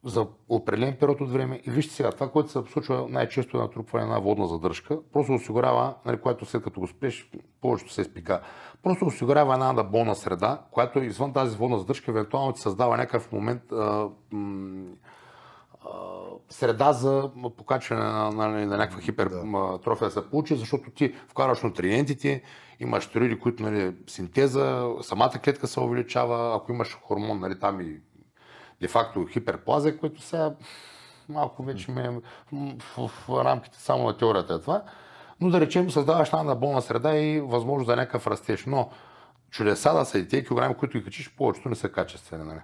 За определен период от време. И вижте сега, това, което се случва най-често е натрупване на водна задържка, просто осигурява, нали, което след като го спреш, повечето се изпика. Просто осигурява една болна среда, която извън тази водна задържка, евентуално ти създава някакъв момент а, м- среда за покачване на, на, на, на някаква хипертрофия да се получи, защото ти вкараш нутриентите, имаш стероиди, които нали, синтеза, самата клетка се увеличава, ако имаш хормон, нали, там и де-факто хиперплазия, което сега малко вече ме в, в, рамките само на теорията е това. Но да речем, създаваш една болна среда и възможност за някакъв растеж. Но чудеса да са и тези килограми, които ги качиш, повечето не са качествени. Нали?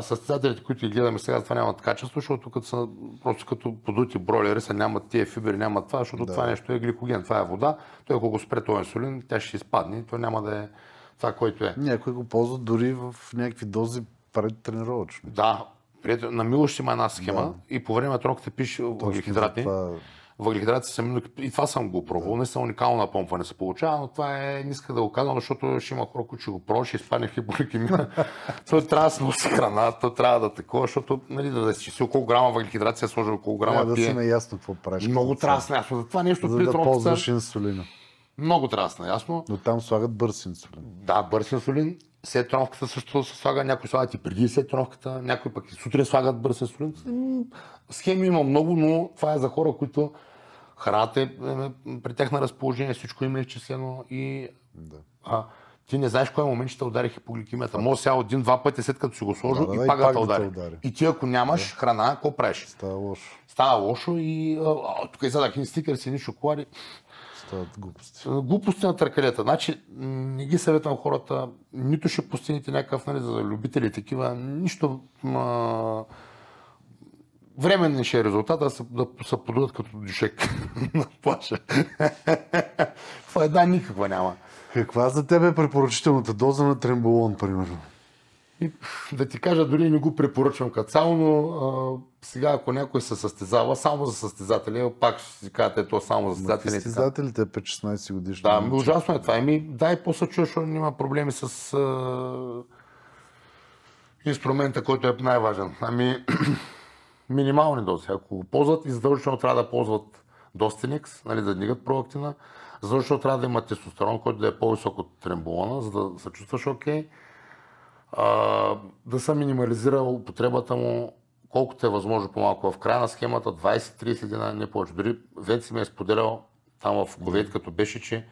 състезателите, които ги гледаме сега, това нямат качество, защото като са просто като подути бройлери, са нямат тия фибри, нямат това, защото да. това нещо е гликоген, това е вода. Той ако го спре този инсулин, тя ще изпадне, той няма да е това, което е. Някои го ползват дори в някакви дози пред тренировъчно. Да, на Милош има една схема да. и по време на тренировката пише въглехидрати. Това въглехидрати са и това съм го пробвал. Да. Не са уникално напомпване се получава, но това е, не иска да го казвам, защото ще има хора, които ще го пробват, ще изпадне в хипогликемия. то трябва да се носи храна, то трябва да такова, защото нали, да си си колко грама въглехидрати се сложи, колко грама да, пие. Да си наясно какво правиш. Много трябва да си наясно. За това нещо За да ползваш инсулина. Много трябва да си наясно. Но там слагат бърз инсулин. Да, бърз инсулин след тренировката също се слага, някои слагат и преди след тренировката, някои пък и сутрин слагат бърз инсулин. Схеми има много, но това е за хора, които храната е, е при тях на разположение, всичко им е изчислено и да. а, ти не знаеш кой момент ще удари хипогликемията. Може сега един-два пъти след като си го сложил да, да, и пак да те удари. удари. И ти ако нямаш да. храна, какво правиш? Става лошо. Става лошо и а, тук задах и стикър си, ни шоколади. Стават глупости. Глупости на търкалета. Значи не ги съветвам хората, нито ще постигнете някакъв нали, за любители такива, нищо ма, временен ще е резултат, да се, да се подадат като дюшек на плаша. Това е никаква няма. Каква за теб е препоръчителната доза на тремболон, примерно? И, да ти кажа, дори не го препоръчвам като цяло, но а, сега ако някой се състезава, само за състезатели, пак ще си кажете, ето само за състезатели. Състезателите е 5-16 годишни. Да, ми, ужасно е това. Еми, дай после чуеш, защото няма проблеми с а, инструмента, който е най-важен. Ами, минимални дози. Ако го ползват, и задължително трябва да ползват Достиникс, нали, да дигат проактина. Задължително трябва да има тестостерон, който да е по-висок от тремболона, за да се чувстваш окей. Okay. Да се минимализира употребата му колкото е възможно по-малко. В края на схемата 20-30 дена, не повече. Дори Венци ми е споделял там в Ковейт, като беше, че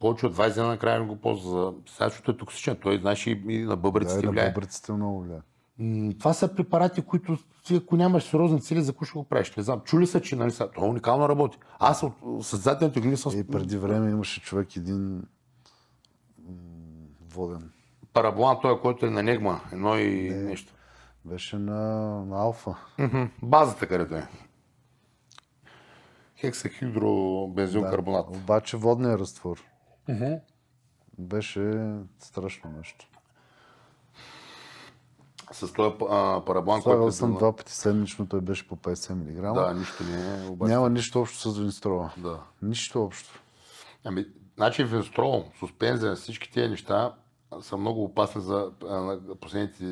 повече от 20 дена накрая не го ползва. За... Сега, защото е токсичен. Той, знаеш, и на бъбриците да, влияе. на бъбриците много влияе. Това са препарати, които ти, ако нямаш сериозни цели, за какво ще го правиш? Не знам. Чули са, че нали, са, това уникално работи. Аз от създателните глини съм... И преди време имаше човек един воден. Параблан, той, който е на Негма, едно и не, нещо. Беше на, на Алфа. Mm-hmm. Базата, където е. Хексахидробензилкарбонат. Да, обаче водния разтвор. Mm-hmm. Беше страшно нещо. С този параблан, който... Слагал съм два пъти седмично, той беше по 50 мг. Да, нищо не е. Обаче... Няма нищо общо с винстрола. Да. Нищо общо. Ами, значи винстрол, суспензия, всички тези неща са много опасни за последните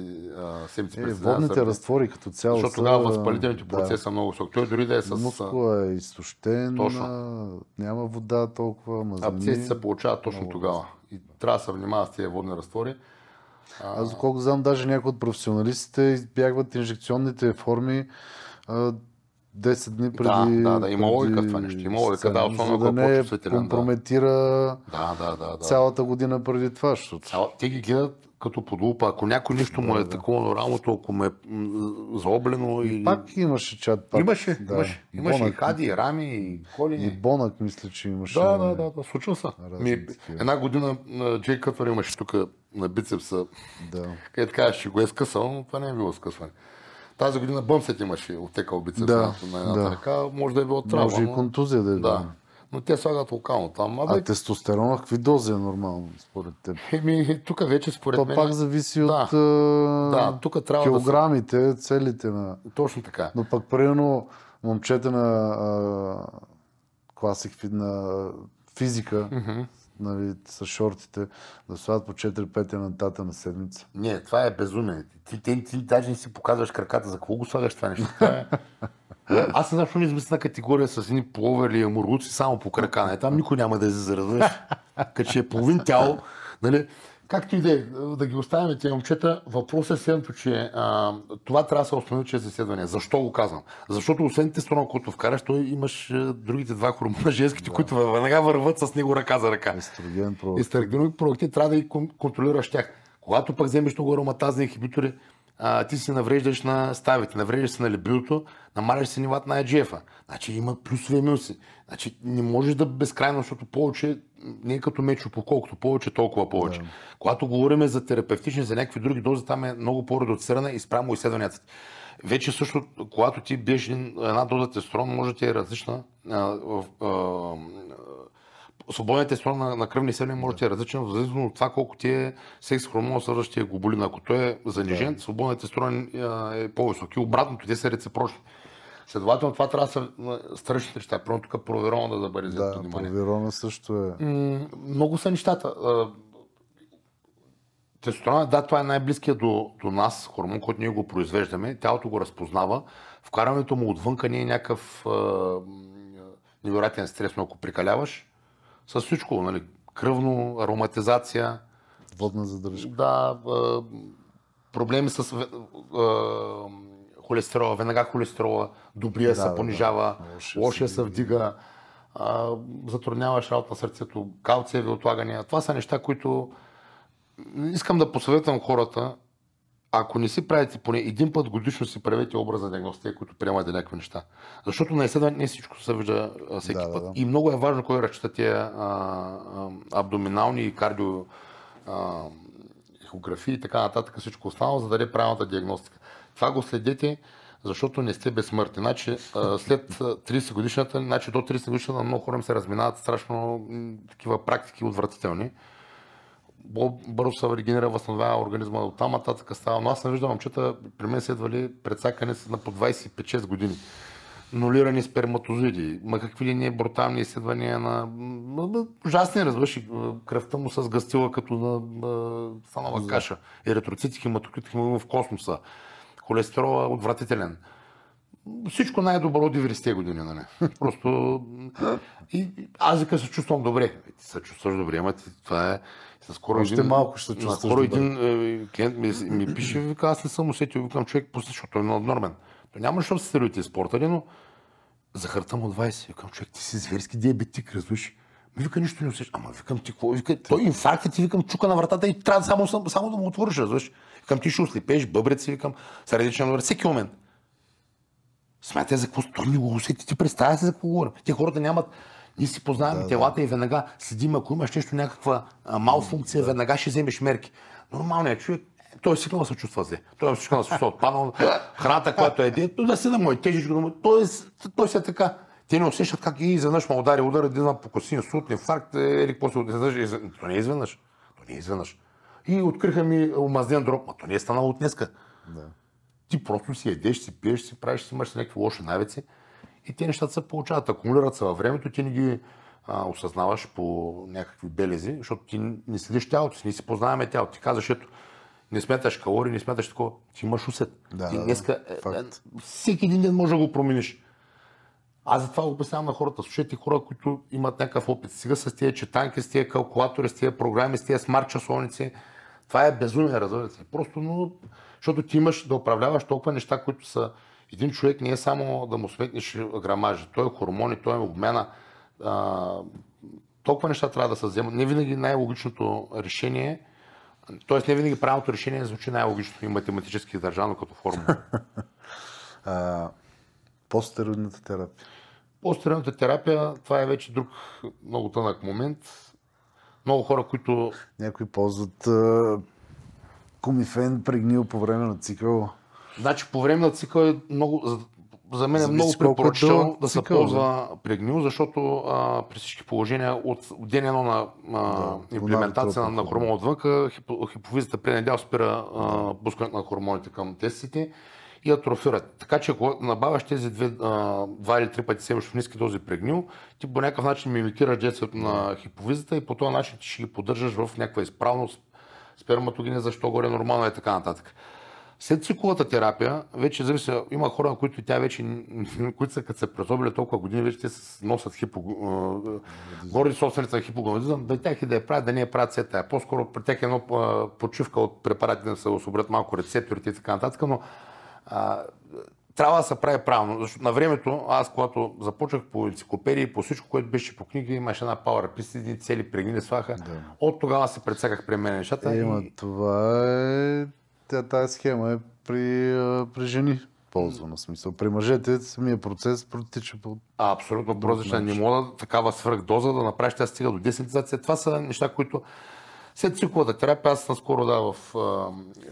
седмици. Е, водните са, разтвори като цяло Защото тогава възпалителните процеси да. са много високи. Той дори да е с... Мускула е изтощен, точно. няма вода толкова, мазнини. Абсцеси се получават точно много тогава. И трябва да се внимава с тези водни разтвори. Аз доколко знам, даже някои от професионалистите избягват инжекционните форми 10 дни преди... Да, да, да, има логика това нещо. Има логика, да, особено да не компрометира да. Да, да, да, цялата година преди това. Защото... Цял... Те ги гледат като под лупа. Ако някой нещо му е такова нормалното, ако му е заоблено и... Пак имаше чат. Пак. Имаше, да. имаше. Имаше Бонък, и хади, и рами, и коли. И Бонък, мисля, че имаше. Да, да, да, да случва се. Ми, една година Джей Кътвар имаше тук на бицепса. Да. Където така ще го е скъсал, но това не е било скъсване. Тази година бъмсет имаше отекал бицепс да, на едната да. ръка. Може да е било травма. Може и контузия да е. Да. Но те слагат локално там. А, а тестостерона какви дози е нормално според теб? Еми, тук вече според То мен... пак зависи да. от да, тук трябва килограмите, да целите на... Точно така. Но пък примерно момчета на класик на физика, mm-hmm. Нали, с шортите, да слагат по 4-5 енатата на седмица. Не, това е безумие. Ти, ти, ти, даже не си показваш краката, за кого го слагаш това нещо? Е... Аз не знам, не измисля категория с едни пловери и мургуци само по крака. Не, там никой няма да излезе, разбираш. Като че е половин тяло, нали? Както и да е, да ги оставим тези момчета, въпросът е следното, че а, това трябва да се установи чрез изследвания. Защо го казвам? Защото освен тестостерон, който вкараш, той имаш другите два хормона, женските, да. които веднага върват с него ръка за ръка. Естроген Естроген продукти трябва да ги контролираш тях. Когато пък вземеш много ароматазни инхибитори, а, ти си навреждаш на ставите, навреждаш се на либидото, намаляш си нивата на IGF-а. Значи има плюсове и минуси. Значи не можеш да безкрайно, защото повече не е като мечо, по колкото повече, толкова повече. Да. Когато говорим за терапевтични, за някакви други дози, там е много по-редуцирана и спрямо изследванията. Вече също, когато ти биеш една доза тестостерон, може да ти е различна. Свободният тестостерон на, на кръвни селени може да е различен, в зависимост от това колко ти е секс хормон съдържащия глобулин. Ако той е занижен, да. свободният тестостерон е по-висок. И обратното, те са реципрочни. Следователно това трябва да са страшни неща. Първо тук проверона да бъде да, внимание. проверона също е. М- много са нещата. Тестостерона, да, това е най-близкият до, до нас хормон, който ние го произвеждаме. Тялото го разпознава. Вкарването му отвънка не е някакъв невероятен стрес, но ако прикаляваш, с всичко, нали, кръвно, ароматизация. Водна задръжка. Да, проблеми с холестерола, веднага холестерола, добрия да, се понижава, да, лошия се вдига, а, затрудняваш работа на сърцето, калциеви отлагания. Това са неща, които искам да посъветвам хората, ако не си правите поне един път годишно си правете образа диагностика, които приемате някакви неща. Защото на изследване не всичко се вижда всеки да, път. Да, да. И много е важно кой разчита тия абдоминални и кардио а, ехографии и така нататък, всичко останало, за да даде правилната диагностика. Това го следете, защото не сте безсмъртни. Значи, след 30 годишната, значи до 30 годишната много хора се разминават страшно такива практики отвратителни. Бързо се регенера, възстановява организма от там, нататък става. Но аз не виждам момчета, при мен следвали предсакане на по 25-6 години. Нулирани сперматозоиди, ма какви ли не брутални изследвания на ужасни, разбираш, кръвта му с гъстила като на, на станала каша. Еритроцити, хематокрит, в космоса холестерола отвратителен. Всичко най-добро от 90-те години, нали? Просто... И аз вика се чувствам добре. Ти се чувстваш добре, ама това е... Скоро Още един, малко ще чувстваш Скоро един е, клиент ми, ми пише, вика, аз не съм усетил, викам, човек, пусти, защото той е нормен. То няма защо се стероите спорта, но захарта му 20. Викам, човек, ти си зверски диабетик, разбираш. Ми вика, нищо не усеща. Ама викам ти, какво? Вика, той инфаркт ти викам, чука на вратата и трябва само, само, само да му отвориш, разбираш. Викам, ти ще ослепеш, си, викам, средичен номер, всеки момент. Смятай за какво той не го усети, ти представя се за какво говоря. Те хората нямат, ние си познаваме да, телата да. и веднага следим, ако имаш нещо, някаква малфункция, да. веднага ще вземеш мерки. Нормалният човек, той е сигнал да се чувства зле. Той е сигнал да се чувства отпаднал. Храната, която е дет, да се да му е тежичко, да той, е, той се е така. Те не усещат как и изведнъж му удари удар, един по косин, суд, инфаркт, или какво се изведнъж. То не е изведнъж. То не е изведнъж. И откриха ми омазнен дроб. Ма то не е станало от днеска. Да. Ти просто си едеш, си пиеш, си правиш, си имаш някакви лоши навици. И те нещата се получават, акумулират се във времето, ти не ги а, осъзнаваш по някакви белези, защото ти не следиш тялото си, не си познаваме тялото. Ти казваш, ето, не смяташ калории, не смяташ такова, ти имаш усет. Да, ти днеска, да, е, е, всеки един ден може да го промениш. Аз затова го обяснявам на хората. Слушайте хора, които имат някакъв опит. Сега с тези четанки, с тези калкулатори, с тези програми, с тези смарт часовници. Това е безумие, разбирате. Просто, но, защото ти имаш да управляваш толкова неща, които са... Един човек не е само да му сметнеш грамажа. Той е хормони, той е обмена. А, толкова неща трябва да се вземат. Не винаги най-логичното решение, т.е. не винаги правилното решение звучи най-логично и математически държано като формула. Постероидната терапия. Постероидната терапия, това е вече друг много тънък момент. Много хора, които... Някои ползват а, комифен прегнил по време на цикъл. Значи по време на цикъл е много... За, мен е много е препоръчително да се ползва прегнил, защото а, при всички положения от ден едно на а, да, имплементация на, на хормон отвън, хипофизата преден дял спира пускането на хормоните към тестите и атрофират. Така че ако набавяш тези две, два или три пъти седмично в ниски дози прегнил, ти по някакъв начин мимикираш действието на хиповизата и по този начин ти ще ги поддържаш в някаква изправност, сперматогени, защо горе нормално и така нататък. След цикловата терапия, вече зависи, има хора, на които тя вече, които са като се презобили толкова години, вече те носят хипо, гори собствените на хипогонадизъм, да тях и да я правят, да не я правят все тая. По-скоро при тях е едно почивка от препарати да се освободят малко рецепторите и така нататък, но а, трябва да се прави правилно. Защото на времето, аз когато започнах по енциклопедии, по всичко, което беше по книги, имаше една пауър писти, цели прегнили сваха. Да. От тогава се прецаках при мен нещата. Е, и... това е тази схема е при, при жени ползвана смисъл. При мъжете самия процес протича по... А, абсолютно прозрачна. Не мога такава свръхдоза да направиш, тя стига до десенизация. Това са неща, които след цикловата терапия, аз наскоро да в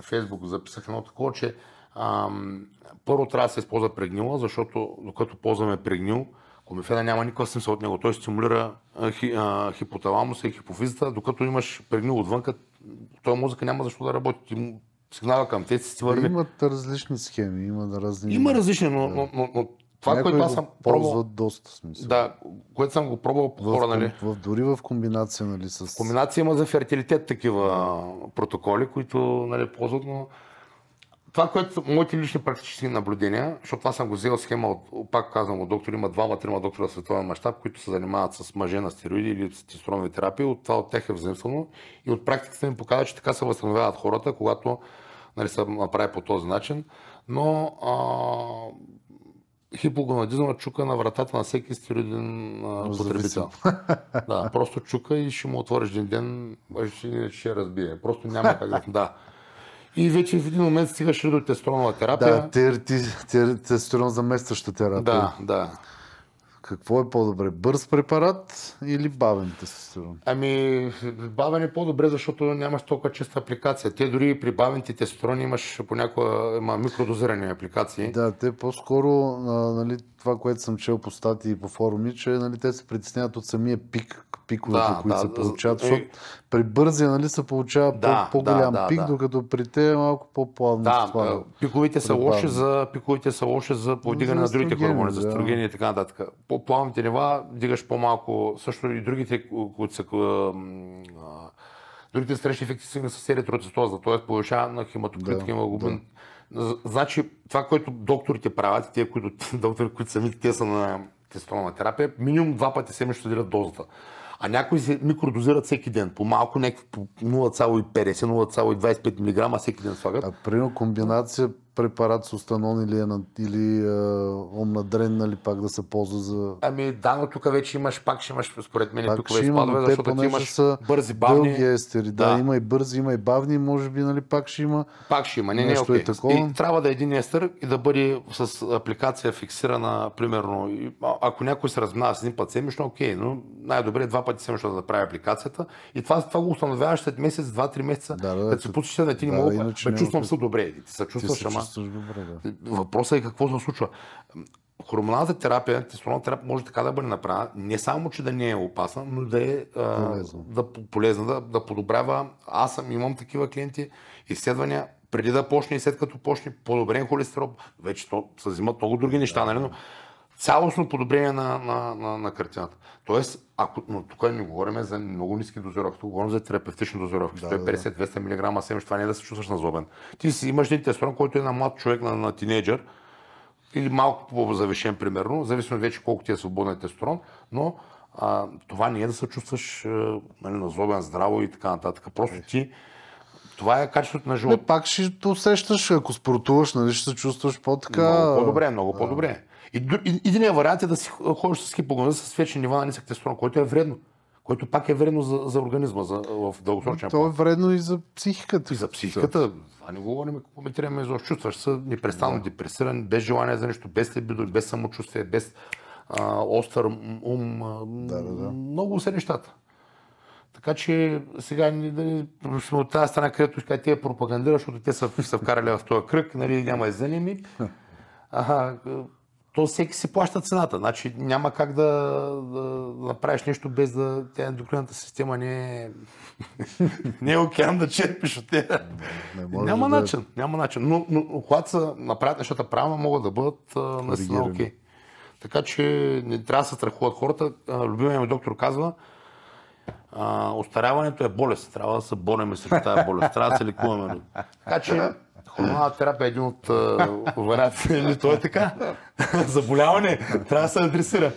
Фейсбук записах едно такова, че ам, първо трябва да се използва прегнила, защото докато ползваме прегнил, комифена няма никакъв смисъл от него. Той стимулира хи, а, хипоталамуса и хипофизата, докато имаш прегнил отвънка, той мозъка няма защо да работи сигнала към те си върви. Имат различни схеми, има различни. Има различни, но, но, но, но това, Някои което аз съм пробвал. доста смисъл. Да, което съм го пробвал по хора, нали? В, дори в комбинация, нали? С... Комбинация има за фертилитет такива протоколи, които нали, ползват, но това, което моите лични практически наблюдения, защото това съм го взел схема от, пак казвам, от доктори, има двама, трима доктора в световен мащаб, които се занимават с мъже на стероиди или с тестостеронови терапии, от това от тях е взаимствено и от практиката ми показва, че така се възстановяват хората, когато нали, се направи по този начин, но а, хипогонадизма чука на вратата на всеки стероиден потребител. да, просто чука и ще му отвориш един ден, ще, ще разбие. Просто няма как да... да. И вече в един момент стигаш до тестостеронова терапия. Да, тестостерон заместваща терапия. Да, да. Какво е по-добре? Бърз препарат или бавен тестостерон? Ами, бавен е по-добре, защото нямаш толкова честа апликация. Те дори при бавените тестостерони имаш понякога има микродозирани апликации. Да, те по-скоро, нали, това, което съм чел по статии и по форуми, че нали, те се притесняват от самия пик, пиковете, да, които да, се получават, е... защото при бързия нали, се получава да, по- голям да, пик, да, докато при те е малко по-плавно. Да, това, пиковите, са лоши за, пиковите са лоши за повдигане на другите хормони, за строгени и така нататък. По-плавните нива дигаш по-малко, също и другите, които са Другите срещни ефекти са с еритроцитоза, т.е. повишава на хематокрит, да, хемоглобин. Да. Значи, това, което докторите правят, тия, които, доктори, които самите те са на тестостеронна терапия, минимум два пъти седмично дадат дозата. А някои се микродозират всеки ден. По малко, някакви по 0,50, 0,25 мг всеки ден слагат. А при комбинация препарат с останон или, или омнадрен, нали, пак да се ползва за... Ами да, но тук вече имаш, пак ще имаш, според мен, тук вече спадове, защото ти имаш са бързи, бавни. Дълги естери, да. да. има и бързи, има и бавни, може би, нали, пак ще има. Пак ще има, не, не, okay. е такова. И трябва да е един естер и да бъде с апликация фиксирана, примерно. Ако някой се разминава с един път седмично, окей, но най-добре е два пъти седмично да прави апликацията. И това, това го установяваш след месец, два-три месеца, да, да, като се пуснеш да ти не мога, да, чувствам се добре. Ти се чувстваш, ама чувстваш добре, да. Въпросът е какво се случва. Хормоналната терапия, тестостеронната терапия може така да бъде направена, не само, че да не е опасна, но да е полезна, да, полезна да, да подобрява. Аз съм, имам такива клиенти, изследвания, преди да почне и след като почне подобрен холестерол, вече то се взимат много други неща, нали? но цялостно подобрение на, на, на, на картината. Тоест, ако, но тук не говорим за много ниски дозировки, тук говорим за терапевтични дозировки. Да, 150-200 мг седмично, това не е да се чувстваш назобен. Ти си имаш един тестостерон, който е на млад човек, на, на тинейджър, или малко по-завишен, примерно, зависимо вече колко ти е свободен тестостерон, но а, това не е да се чувстваш нали, назобен, здраво и така нататък. Просто ти това е качеството на живота. пак ще усещаш, ако спортуваш, нали, ще се чувстваш по-така. Много по-добре, много по-добре. И, единият вариант е да си ходиш с хипогоноза с вече нива на нисък тестостерон, който е вредно. Който пак е вредно за, за организма за, в дългосрочен план. То е вредно и за психиката. И за психиката. Това не говорим, коментираме за чувстваш се непрестанно да. депресиран, без желание за нещо, без либидо, без самочувствие, без а, остър ум. Да, да, да. Много са нещата. Така че сега да сме от тази страна, където ще тия пропагандира, защото те са, са вкарали в този кръг, нали, няма и за ними. Ага, то всеки си плаща цената. Значи няма как да, да направиш нещо без да тя ендокринната система не е, не е океан да черпиш от тея. няма да... начин. Няма начин. Но, но когато са направят нещата правилно, могат да бъдат наистина окей. Okay. Така че не трябва да се страхуват хората. Любимият ми доктор казва, а, остаряването е болест. Трябва да се борим с тази болест. Трябва да се лекуваме. Така че Хормонална терапия е един от вариантите. То е така. Заболяване трябва да се адресира.